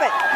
have.